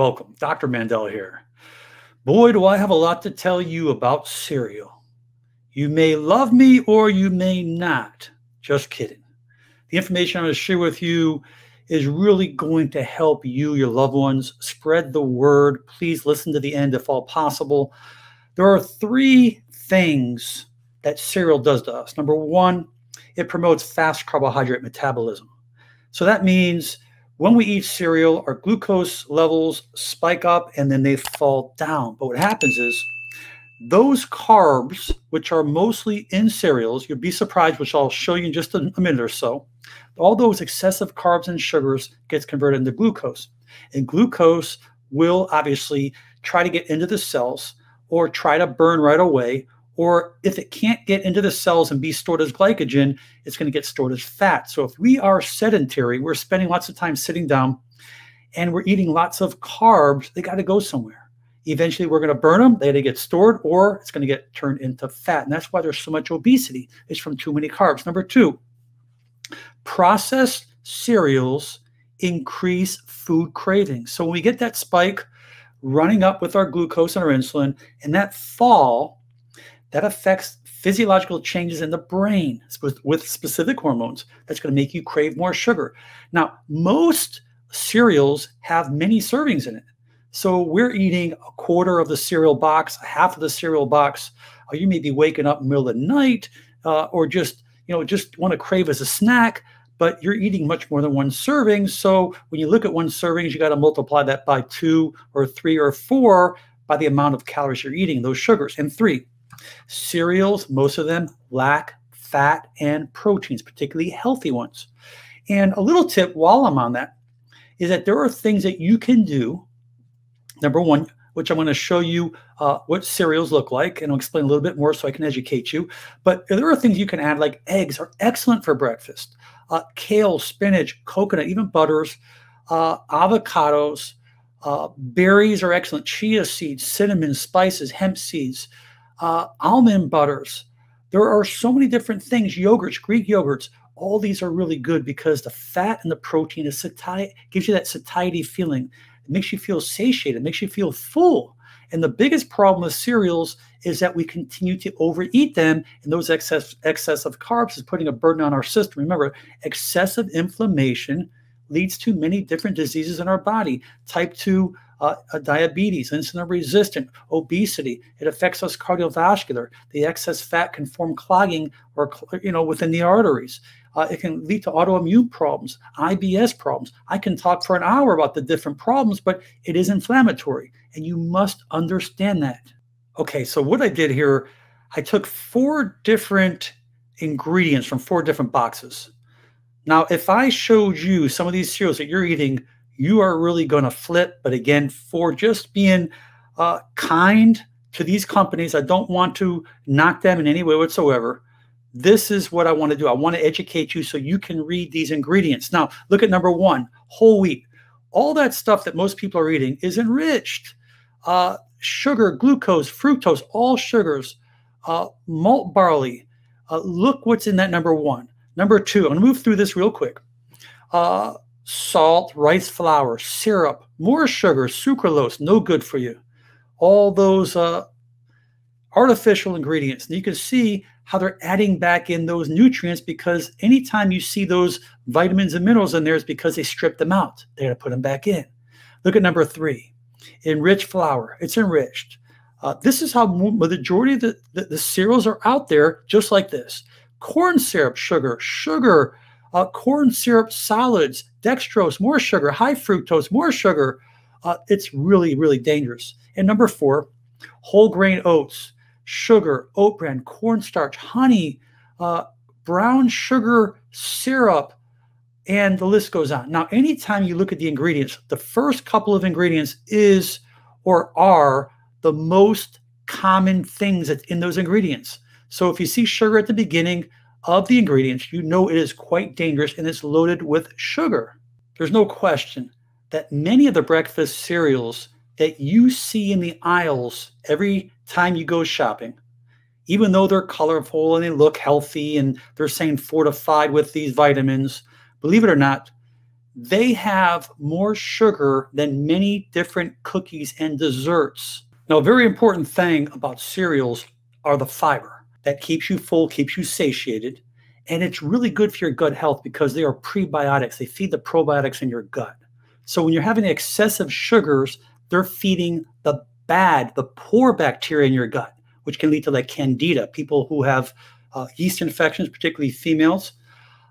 welcome. Dr. Mandell here. Boy, do I have a lot to tell you about cereal. You may love me or you may not. Just kidding. The information I'm going to share with you is really going to help you, your loved ones, spread the word. Please listen to the end if all possible. There are three things that cereal does to us. Number one, it promotes fast carbohydrate metabolism. So that means when we eat cereal, our glucose levels spike up and then they fall down. But what happens is those carbs, which are mostly in cereals, you'll be surprised, which I'll show you in just a, a minute or so. All those excessive carbs and sugars gets converted into glucose. And glucose will obviously try to get into the cells or try to burn right away or if it can't get into the cells and be stored as glycogen, it's going to get stored as fat. So if we are sedentary, we're spending lots of time sitting down and we're eating lots of carbs, they got to go somewhere. Eventually, we're going to burn them, they got to get stored, or it's going to get turned into fat. And that's why there's so much obesity. It's from too many carbs. Number two, processed cereals increase food cravings. So when we get that spike running up with our glucose and our insulin, and that fall, that affects physiological changes in the brain with, specific hormones that's going to make you crave more sugar. Now, most cereals have many servings in it. So we're eating a quarter of the cereal box, half of the cereal box. Or you may be waking up in the middle of the night uh, or just, you know, just want to crave as a snack, but you're eating much more than one serving. So when you look at one servings, you got to multiply that by two or three or four by the amount of calories you're eating, those sugars. And three, Cereals, most of them lack fat and proteins, particularly healthy ones. And a little tip while I'm on that is that there are things that you can do. Number one, which I'm going to show you uh, what cereals look like, and I'll explain a little bit more so I can educate you. But there are things you can add, like eggs are excellent for breakfast. Uh, kale, spinach, coconut, even butters, uh, avocados, uh, berries are excellent. Chia seeds, cinnamon, spices, hemp seeds, uh, almond butters. There are so many different things, yogurts, Greek yogurts. All these are really good because the fat and the protein is sati- gives you that satiety feeling. It makes you feel satiated, makes you feel full. And the biggest problem with cereals is that we continue to overeat them, and those excess excess of carbs is putting a burden on our system. Remember, excessive inflammation leads to many different diseases in our body. Type 2 uh, uh, diabetes, insulin resistant, obesity. It affects us cardiovascular. The excess fat can form clogging or you know within the arteries. Uh, it can lead to autoimmune problems, IBS problems. I can talk for an hour about the different problems, but it is inflammatory, and you must understand that. Okay, so what I did here, I took four different ingredients from four different boxes. Now, if I showed you some of these cereals that you're eating you are really going to flip. But again, for just being uh, kind to these companies, I don't want to knock them in any way whatsoever. This is what I want to do. I want to educate you so you can read these ingredients. Now, look at number one whole wheat. All that stuff that most people are eating is enriched. Uh, sugar, glucose, fructose, all sugars, uh, malt barley. Uh, look what's in that number one. Number two, I'm going to move through this real quick. Uh, salt, rice flour, syrup, more sugar, sucralose, no good for you. All those uh, artificial ingredients. And you can see how they're adding back in those nutrients because anytime you see those vitamins and minerals in there is because they stripped them out. They got to put them back in. Look at number three, enriched flour. It's enriched. Uh, this is how the majority of the, the, the cereals are out there, just like this. Corn syrup, sugar, sugar, uh, corn syrup solids, dextrose, more sugar, high fructose, more sugar. Uh, it's really, really dangerous. And number four, whole grain oats, sugar, oat bran, cornstarch, honey, uh, brown sugar syrup, and the list goes on. Now, anytime you look at the ingredients, the first couple of ingredients is or are the most common things that's in those ingredients. So if you see sugar at the beginning, of the ingredients, you know it is quite dangerous and it's loaded with sugar. There's no question that many of the breakfast cereals that you see in the aisles every time you go shopping, even though they're colorful and they look healthy and they're saying fortified with these vitamins, believe it or not, they have more sugar than many different cookies and desserts. Now, a very important thing about cereals are the fiber that keeps you full, keeps you satiated, and it's really good for your gut health because they are prebiotics. They feed the probiotics in your gut. So when you're having excessive sugars, they're feeding the bad, the poor bacteria in your gut, which can lead to like candida, people who have uh, yeast infections, particularly females.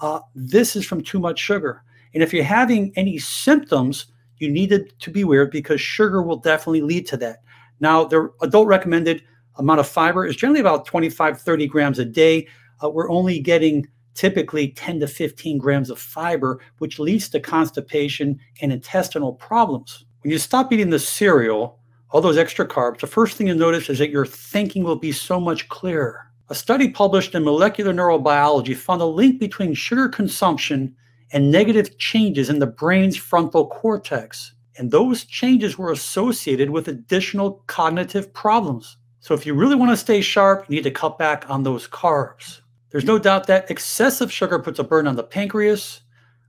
Uh, this is from too much sugar. And if you're having any symptoms, you need to be aware because sugar will definitely lead to that. Now, the adult recommended amount of fiber is generally about 25, 30 grams a day. Uh, we're only getting typically 10 to 15 grams of fiber, which leads to constipation and intestinal problems. When you stop eating the cereal, all those extra carbs, the first thing you notice is that your thinking will be so much clearer. A study published in Molecular Neurobiology found a link between sugar consumption and negative changes in the brain's frontal cortex. And those changes were associated with additional cognitive problems. So, if you really want to stay sharp, you need to cut back on those carbs. There's no doubt that excessive sugar puts a burden on the pancreas,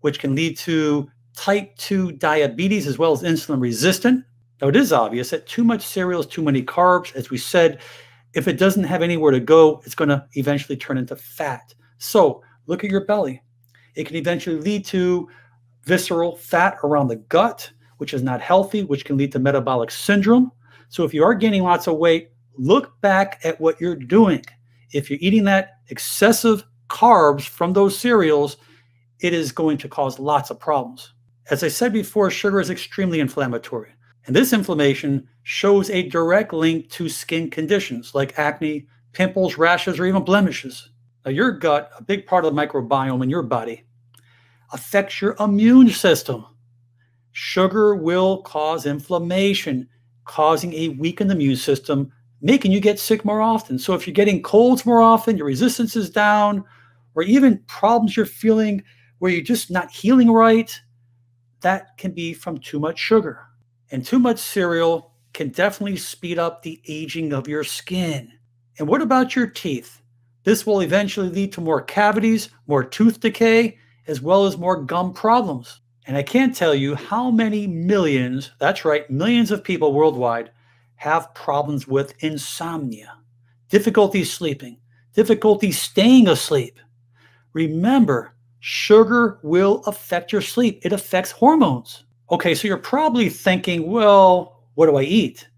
which can lead to type 2 diabetes as well as insulin resistant. Now, it is obvious that too much cereal is too many carbs. As we said, if it doesn't have anywhere to go, it's going to eventually turn into fat. So, look at your belly. It can eventually lead to visceral fat around the gut, which is not healthy, which can lead to metabolic syndrome. So if you are gaining lots of weight, look back at what you're doing. If you're eating that excessive carbs from those cereals, it is going to cause lots of problems. As I said before, sugar is extremely inflammatory. And this inflammation shows a direct link to skin conditions like acne, pimples, rashes, or even blemishes. Now, your gut, a big part of the microbiome in your body, affects your immune system. Sugar will cause inflammation, causing a weakened immune system, making you get sick more often. So if you're getting colds more often, your resistance is down, or even problems you're feeling where you're just not healing right, that can be from too much sugar. And too much cereal can definitely speed up the aging of your skin. And what about your teeth? This will eventually lead to more cavities, more tooth decay, as well as more gum problems. And I can't tell you how many millions, that's right, millions of people worldwide have problems with insomnia, difficulty sleeping, difficulty staying asleep. Remember, sugar will affect your sleep, it affects hormones. Okay, so you're probably thinking, well, what do I eat?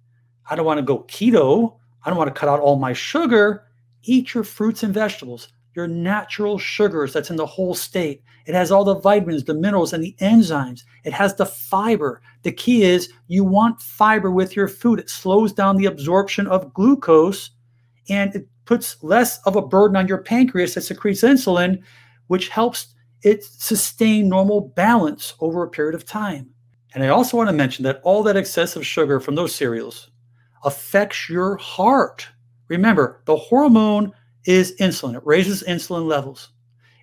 I don't want to go keto. I don't want to cut out all my sugar. Eat your fruits and vegetables, your natural sugars that's in the whole state. It has all the vitamins, the minerals, and the enzymes. It has the fiber. The key is you want fiber with your food. It slows down the absorption of glucose and it puts less of a burden on your pancreas that secretes insulin, which helps it sustain normal balance over a period of time. And I also want to mention that all that excessive sugar from those cereals affects your heart. Remember, the hormone is insulin, it raises insulin levels.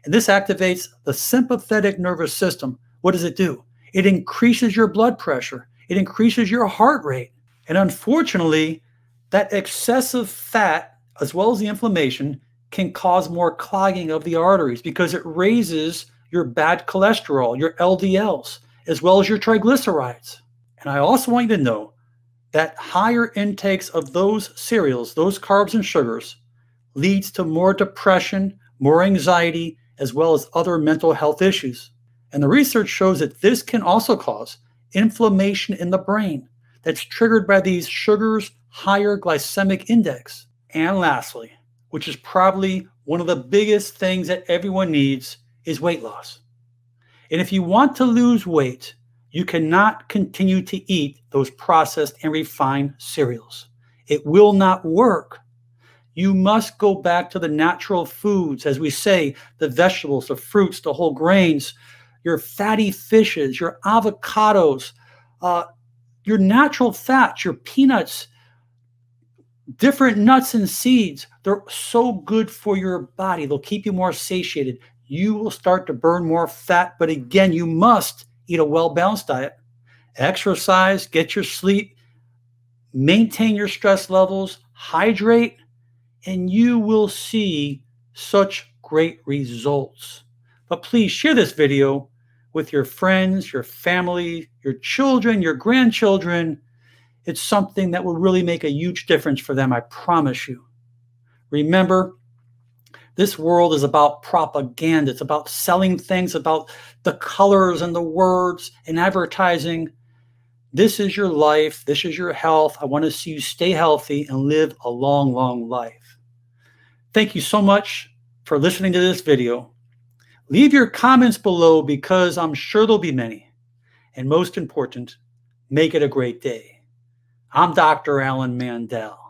And this activates the sympathetic nervous system. What does it do? It increases your blood pressure, it increases your heart rate. And unfortunately, that excessive fat, as well as the inflammation, can cause more clogging of the arteries because it raises your bad cholesterol, your LDLs, as well as your triglycerides. And I also want you to know that higher intakes of those cereals, those carbs and sugars, leads to more depression, more anxiety, as well as other mental health issues. And the research shows that this can also cause inflammation in the brain that's triggered by these sugars' higher glycemic index. And lastly, which is probably one of the biggest things that everyone needs, is weight loss. And if you want to lose weight, you cannot continue to eat those processed and refined cereals. It will not work. You must go back to the natural foods, as we say, the vegetables, the fruits, the whole grains, your fatty fishes, your avocados, uh, your natural fats, your peanuts, different nuts and seeds. They're so good for your body. They'll keep you more satiated. You will start to burn more fat. But again, you must eat a well balanced diet, exercise, get your sleep, maintain your stress levels, hydrate, and you will see such great results. But please share this video with your friends, your family, your children, your grandchildren, it's something that will really make a huge difference for them, I promise you. Remember, this world is about propaganda. It's about selling things, about the colors and the words and advertising. This is your life. This is your health. I want to see you stay healthy and live a long, long life. Thank you so much for listening to this video. Leave your comments below because I'm sure there'll be many. And most important, make it a great day. I'm Dr. Alan Mandell.